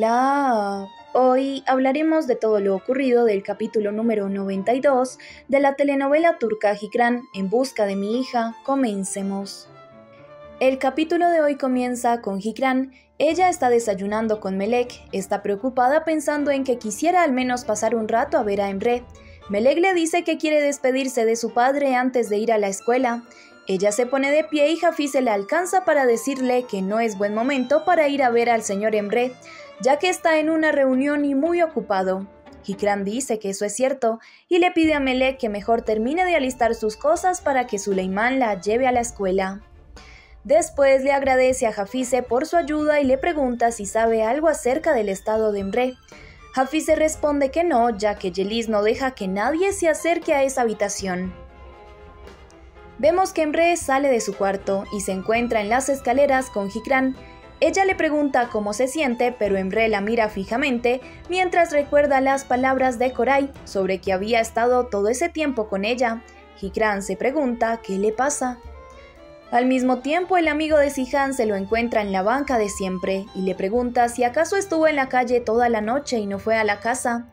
Hola. Hoy hablaremos de todo lo ocurrido del capítulo número 92 de la telenovela turca Hikran en busca de mi hija. Comencemos. El capítulo de hoy comienza con Hikran. Ella está desayunando con Melek, está preocupada pensando en que quisiera al menos pasar un rato a ver a Emre. Melek le dice que quiere despedirse de su padre antes de ir a la escuela. Ella se pone de pie y Jafí se le alcanza para decirle que no es buen momento para ir a ver al señor Emre, ya que está en una reunión y muy ocupado. Hikran dice que eso es cierto y le pide a Melek que mejor termine de alistar sus cosas para que Suleiman la lleve a la escuela. Después le agradece a Jafise por su ayuda y le pregunta si sabe algo acerca del estado de Emre. Jafise responde que no, ya que Yelis no deja que nadie se acerque a esa habitación. Vemos que Emre sale de su cuarto y se encuentra en las escaleras con Hikran, ella le pregunta cómo se siente, pero Emre la mira fijamente mientras recuerda las palabras de Koray sobre que había estado todo ese tiempo con ella. Hikran se pregunta qué le pasa. Al mismo tiempo, el amigo de Sihan se lo encuentra en la banca de siempre y le pregunta si acaso estuvo en la calle toda la noche y no fue a la casa.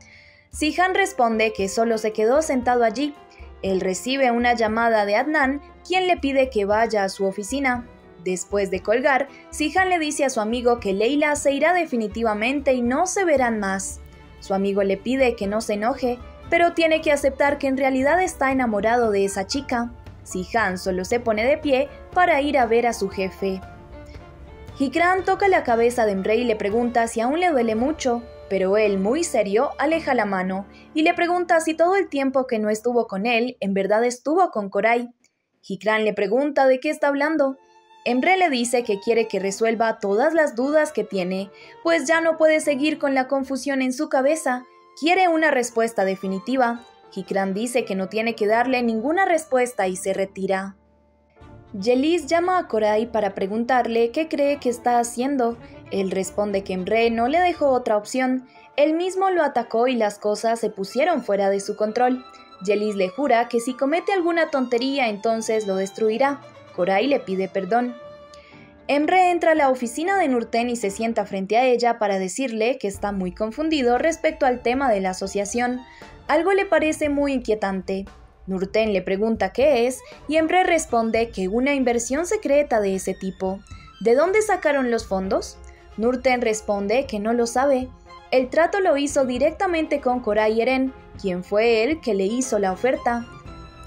Sihan responde que solo se quedó sentado allí. Él recibe una llamada de Adnan, quien le pide que vaya a su oficina. Después de colgar, Sihan le dice a su amigo que Leila se irá definitivamente y no se verán más. Su amigo le pide que no se enoje, pero tiene que aceptar que en realidad está enamorado de esa chica. Sihan solo se pone de pie para ir a ver a su jefe. Hikran toca la cabeza de Emre y le pregunta si aún le duele mucho, pero él, muy serio, aleja la mano y le pregunta si todo el tiempo que no estuvo con él en verdad estuvo con Koray. Hikran le pregunta de qué está hablando, Emre le dice que quiere que resuelva todas las dudas que tiene, pues ya no puede seguir con la confusión en su cabeza, quiere una respuesta definitiva. Hikran dice que no tiene que darle ninguna respuesta y se retira. Yelis llama a Koray para preguntarle qué cree que está haciendo. Él responde que Emre no le dejó otra opción, él mismo lo atacó y las cosas se pusieron fuera de su control. Yelis le jura que si comete alguna tontería entonces lo destruirá. Koray le pide perdón. Emre entra a la oficina de Nurten y se sienta frente a ella para decirle que está muy confundido respecto al tema de la asociación. Algo le parece muy inquietante. Nurten le pregunta qué es y Emre responde que una inversión secreta de ese tipo. ¿De dónde sacaron los fondos? Nurten responde que no lo sabe. El trato lo hizo directamente con Koray Eren, quien fue él que le hizo la oferta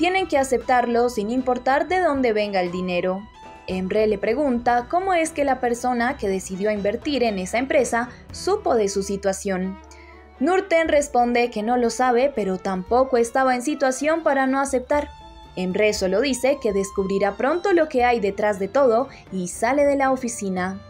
tienen que aceptarlo sin importar de dónde venga el dinero. Emre le pregunta cómo es que la persona que decidió invertir en esa empresa supo de su situación. Nurten responde que no lo sabe, pero tampoco estaba en situación para no aceptar. Emre solo dice que descubrirá pronto lo que hay detrás de todo y sale de la oficina.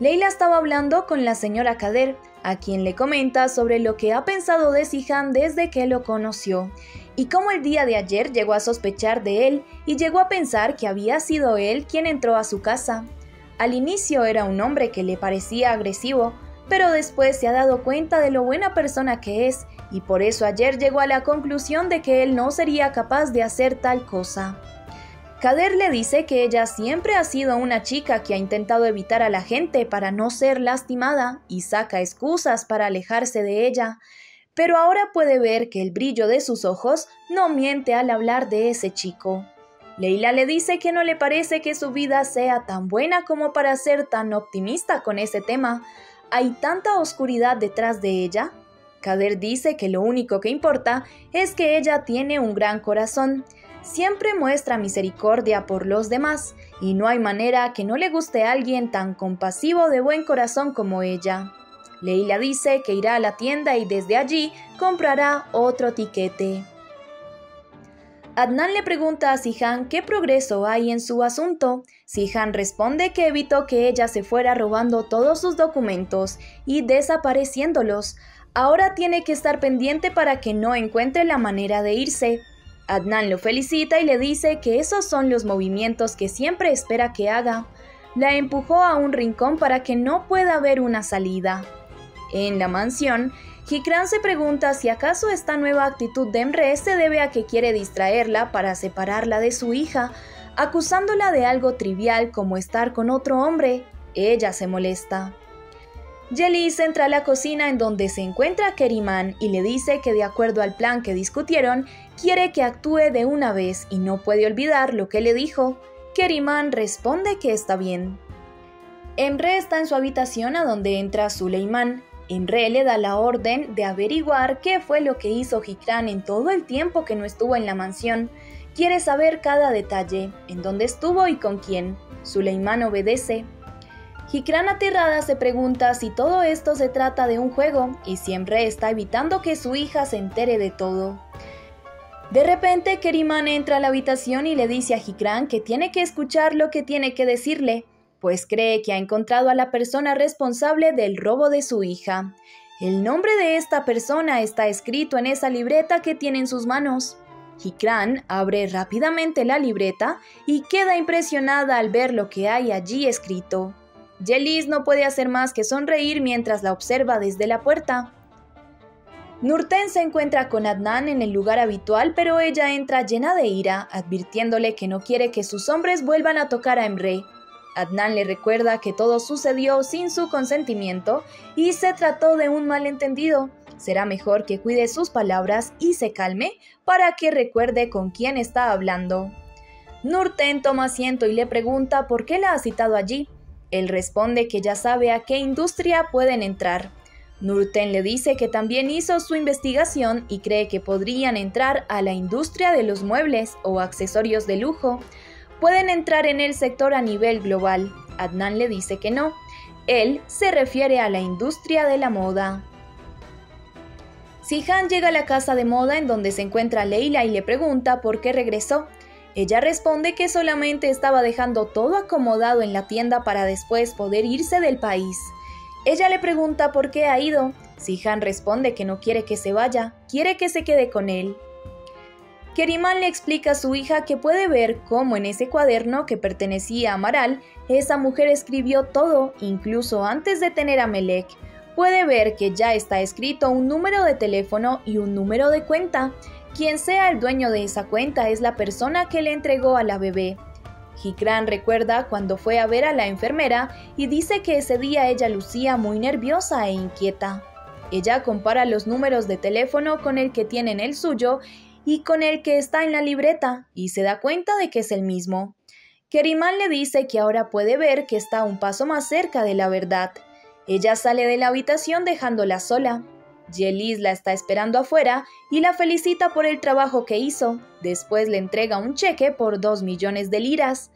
Leila estaba hablando con la señora Kader, a quien le comenta sobre lo que ha pensado de Sihan desde que lo conoció y cómo el día de ayer llegó a sospechar de él y llegó a pensar que había sido él quien entró a su casa. Al inicio era un hombre que le parecía agresivo, pero después se ha dado cuenta de lo buena persona que es y por eso ayer llegó a la conclusión de que él no sería capaz de hacer tal cosa. Kader le dice que ella siempre ha sido una chica que ha intentado evitar a la gente para no ser lastimada y saca excusas para alejarse de ella, pero ahora puede ver que el brillo de sus ojos no miente al hablar de ese chico. Leila le dice que no le parece que su vida sea tan buena como para ser tan optimista con ese tema. ¿Hay tanta oscuridad detrás de ella? Kader dice que lo único que importa es que ella tiene un gran corazón. Siempre muestra misericordia por los demás y no hay manera que no le guste a alguien tan compasivo de buen corazón como ella. Leila dice que irá a la tienda y desde allí comprará otro tiquete. Adnan le pregunta a Sihan qué progreso hay en su asunto. Sihan responde que evitó que ella se fuera robando todos sus documentos y desapareciéndolos. Ahora tiene que estar pendiente para que no encuentre la manera de irse. Adnan lo felicita y le dice que esos son los movimientos que siempre espera que haga. La empujó a un rincón para que no pueda ver una salida. En la mansión, Hikran se pregunta si acaso esta nueva actitud de Emre se debe a que quiere distraerla para separarla de su hija, acusándola de algo trivial como estar con otro hombre. Ella se molesta. Yelis entra a la cocina en donde se encuentra Keriman y le dice que de acuerdo al plan que discutieron, quiere que actúe de una vez y no puede olvidar lo que le dijo. Keriman responde que está bien. Emre está en su habitación a donde entra Suleiman. Emre le da la orden de averiguar qué fue lo que hizo Hikran en todo el tiempo que no estuvo en la mansión. Quiere saber cada detalle, en dónde estuvo y con quién. Suleiman obedece. Hikran aterrada se pregunta si todo esto se trata de un juego y siempre está evitando que su hija se entere de todo. De repente, Keriman entra a la habitación y le dice a Hikran que tiene que escuchar lo que tiene que decirle, pues cree que ha encontrado a la persona responsable del robo de su hija. El nombre de esta persona está escrito en esa libreta que tiene en sus manos. Hikran abre rápidamente la libreta y queda impresionada al ver lo que hay allí escrito. Yelis no puede hacer más que sonreír mientras la observa desde la puerta. Nurten se encuentra con Adnan en el lugar habitual, pero ella entra llena de ira, advirtiéndole que no quiere que sus hombres vuelvan a tocar a Emre. Adnan le recuerda que todo sucedió sin su consentimiento y se trató de un malentendido. Será mejor que cuide sus palabras y se calme para que recuerde con quién está hablando. Nurten toma asiento y le pregunta por qué la ha citado allí. Él responde que ya sabe a qué industria pueden entrar. Nurten le dice que también hizo su investigación y cree que podrían entrar a la industria de los muebles o accesorios de lujo. Pueden entrar en el sector a nivel global. Adnan le dice que no. Él se refiere a la industria de la moda. Sihan llega a la casa de moda en donde se encuentra Leila y le pregunta por qué regresó. Ella responde que solamente estaba dejando todo acomodado en la tienda para después poder irse del país. Ella le pregunta por qué ha ido. Sihan responde que no quiere que se vaya, quiere que se quede con él. Keriman le explica a su hija que puede ver cómo en ese cuaderno que pertenecía a Amaral, esa mujer escribió todo, incluso antes de tener a Melek. Puede ver que ya está escrito un número de teléfono y un número de cuenta, quien sea el dueño de esa cuenta es la persona que le entregó a la bebé. Hikran recuerda cuando fue a ver a la enfermera y dice que ese día ella lucía muy nerviosa e inquieta. Ella compara los números de teléfono con el que tiene en el suyo y con el que está en la libreta y se da cuenta de que es el mismo. Keriman le dice que ahora puede ver que está un paso más cerca de la verdad. Ella sale de la habitación dejándola sola. Yelis la está esperando afuera y la felicita por el trabajo que hizo. Después le entrega un cheque por dos millones de liras.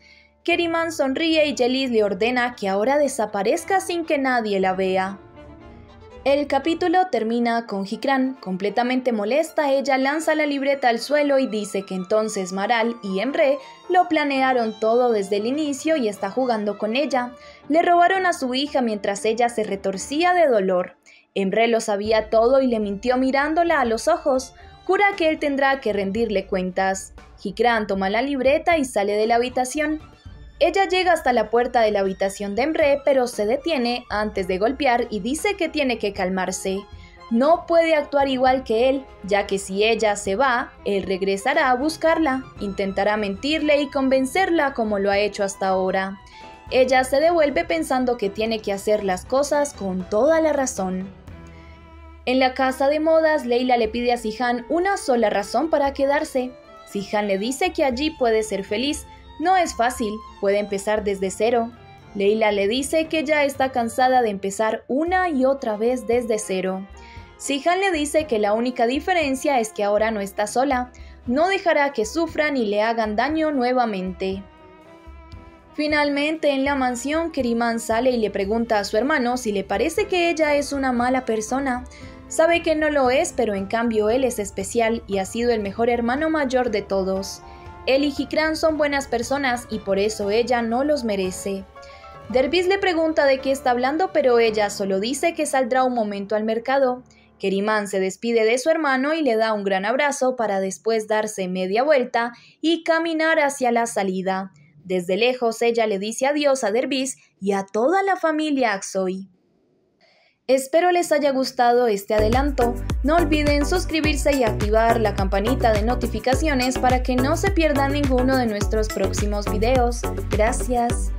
Keriman sonríe y Yelis le ordena que ahora desaparezca sin que nadie la vea. El capítulo termina con Hikran. Completamente molesta, ella lanza la libreta al suelo y dice que entonces Maral y Emre lo planearon todo desde el inicio y está jugando con ella. Le robaron a su hija mientras ella se retorcía de dolor. Emre lo sabía todo y le mintió mirándola a los ojos. Jura que él tendrá que rendirle cuentas. Hikran toma la libreta y sale de la habitación. Ella llega hasta la puerta de la habitación de Emre, pero se detiene antes de golpear y dice que tiene que calmarse. No puede actuar igual que él, ya que si ella se va, él regresará a buscarla, intentará mentirle y convencerla como lo ha hecho hasta ahora. Ella se devuelve pensando que tiene que hacer las cosas con toda la razón. En la casa de modas, Leila le pide a Sihan una sola razón para quedarse. Sihan le dice que allí puede ser feliz. No es fácil, puede empezar desde cero. Leila le dice que ya está cansada de empezar una y otra vez desde cero. Sihan le dice que la única diferencia es que ahora no está sola, no dejará que sufran y le hagan daño nuevamente. Finalmente, en la mansión, Keriman sale y le pregunta a su hermano si le parece que ella es una mala persona. Sabe que no lo es, pero en cambio él es especial y ha sido el mejor hermano mayor de todos. Él y Hikran son buenas personas y por eso ella no los merece. Derbis le pregunta de qué está hablando, pero ella solo dice que saldrá un momento al mercado. Keriman se despide de su hermano y le da un gran abrazo para después darse media vuelta y caminar hacia la salida. Desde lejos ella le dice adiós a Derbis y a toda la familia Axoy. Espero les haya gustado este adelanto. No olviden suscribirse y activar la campanita de notificaciones para que no se pierdan ninguno de nuestros próximos videos. Gracias.